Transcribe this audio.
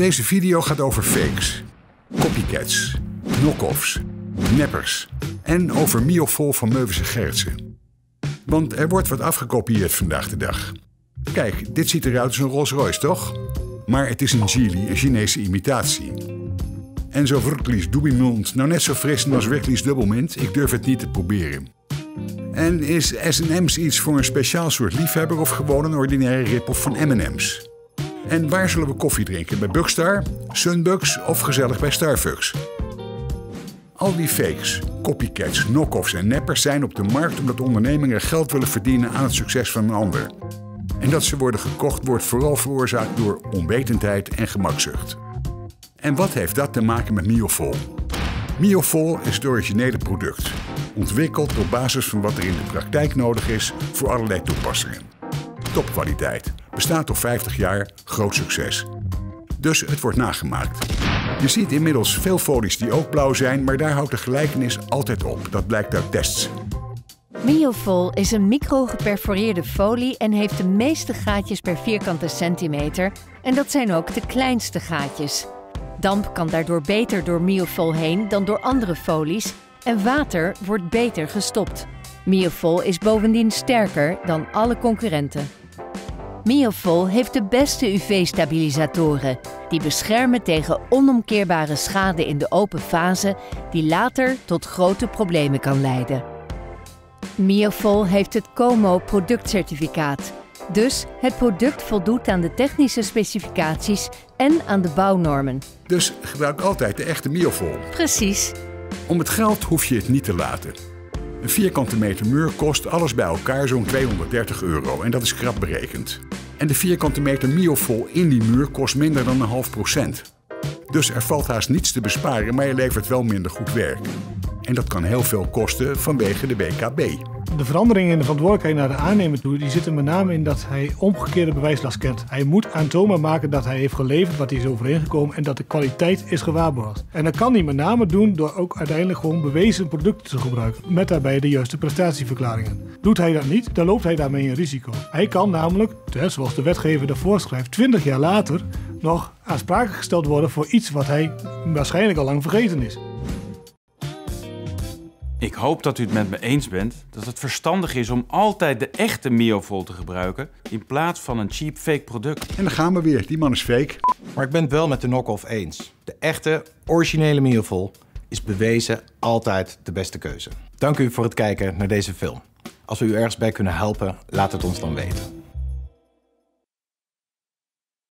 Deze video gaat over fakes, copycats, knock-offs, neppers en over Miofol van Meuvis en. Want er wordt wat afgekopieerd vandaag de dag. Kijk, dit ziet eruit als een Rolls Royce, toch? Maar het is een Geely, een Chinese imitatie. En zo Wrigley's Dubimond nou net zo fris als Wrigley's Dubbelmint, ik durf het niet te proberen. En is S&M's iets voor een speciaal soort liefhebber of gewoon een ordinaire rip-off van M&M's? En waar zullen we koffie drinken? Bij Bugstar, Sunbugs of gezellig bij Starbucks? Al die fakes, copycats, knock-offs en neppers zijn op de markt omdat ondernemingen geld willen verdienen aan het succes van een ander. En dat ze worden gekocht wordt vooral veroorzaakt door onwetendheid en gemakzucht. En wat heeft dat te maken met Miofol? Miofol is het originele product, ontwikkeld op basis van wat er in de praktijk nodig is voor allerlei toepassingen. Topkwaliteit, bestaat al 50 jaar, groot succes. Dus het wordt nagemaakt. Je ziet inmiddels veel folies die ook blauw zijn, maar daar houdt de gelijkenis altijd op. Dat blijkt uit tests. Miofol is een micro-geperforeerde folie en heeft de meeste gaatjes per vierkante centimeter. En dat zijn ook de kleinste gaatjes. Damp kan daardoor beter door Miofol heen dan door andere folies en water wordt beter gestopt. Miofol is bovendien sterker dan alle concurrenten. Miofol heeft de beste UV-stabilisatoren. Die beschermen tegen onomkeerbare schade in de open fase die later tot grote problemen kan leiden. Miofol heeft het COMO productcertificaat. Dus het product voldoet aan de technische specificaties en aan de bouwnormen. Dus gebruik altijd de echte Miofol. Precies. Om het geld hoef je het niet te laten. Een vierkante meter muur kost alles bij elkaar zo'n 230 euro en dat is krap berekend. En de vierkante meter Miofol in die muur kost minder dan een half procent. Dus er valt haast niets te besparen, maar je levert wel minder goed werk. En dat kan heel veel kosten vanwege de BKB. De veranderingen in de verantwoordelijkheid naar de aannemer toe, die zitten met name in dat hij omgekeerde bewijslast kent. Hij moet aantoonbaar maken dat hij heeft geleverd wat hij is overeengekomen en dat de kwaliteit is gewaarborgd. En dat kan hij met name doen door ook uiteindelijk gewoon bewezen producten te gebruiken, met daarbij de juiste prestatieverklaringen. Doet hij dat niet, dan loopt hij daarmee een risico. Hij kan namelijk, zoals de wetgever dat voorschrijft, 20 jaar later nog aansprakelijk gesteld worden voor iets wat hij waarschijnlijk al lang vergeten is. Ik hoop dat u het met me eens bent dat het verstandig is om altijd de echte Miofol te gebruiken in plaats van een cheap fake product. En dan gaan we weer, die man is fake. Maar ik ben het wel met de knock-off eens. De echte, originele Miofol is bewezen altijd de beste keuze. Dank u voor het kijken naar deze film. Als we u ergens bij kunnen helpen, laat het ons dan weten.